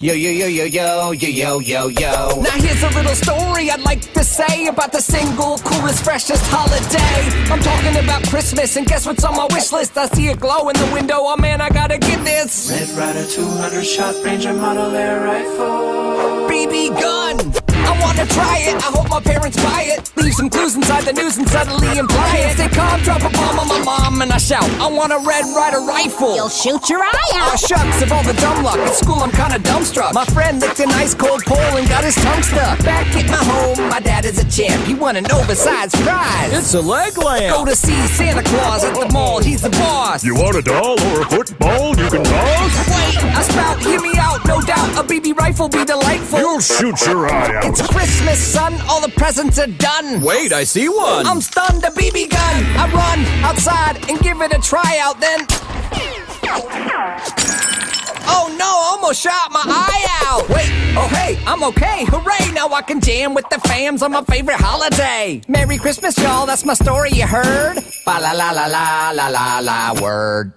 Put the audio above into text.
Yo, yo, yo, yo, yo, yo, yo, yo, yo. Now here's a little story I'd like to say about the single coolest, freshest holiday. I'm talking about Christmas, and guess what's on my wish list? I see a glow in the window. Oh man, I gotta get this Red Ryder 200 shot Ranger model air rifle. BB gun. I wanna try it. I hope my parents buy it. Leave some clues inside the news and subtly imply it. Stay calm, drop a bomb on my mom, and I shout, I want a Red Ryder rifle. You'll shoot your eye Aw out. shucks, of all the dumb luck at school, I'm kinda dumbstruck. My friend licked an ice cold pole and got his tongue stuck. Back at my home, my dad is a champ. He won an oversized prize. It's a leg lamp. Go to see Santa Claus at the mall. He's the boss. You want a doll or a football you can toss? Wait, a spout, hear me out. No doubt, a BB rifle be delightful. You'll shoot your eye out. It's. Christmas, son. All the presents are done. Wait, I see one. I'm stunned, a BB gun. I run outside and give it a tryout. Then. Oh no, I almost shot my eye out. Wait, oh hey, I'm okay. Hooray, now I can jam with the fams on my favorite holiday. Merry Christmas, y'all. That's my story you heard. Ba la la la la la la la word.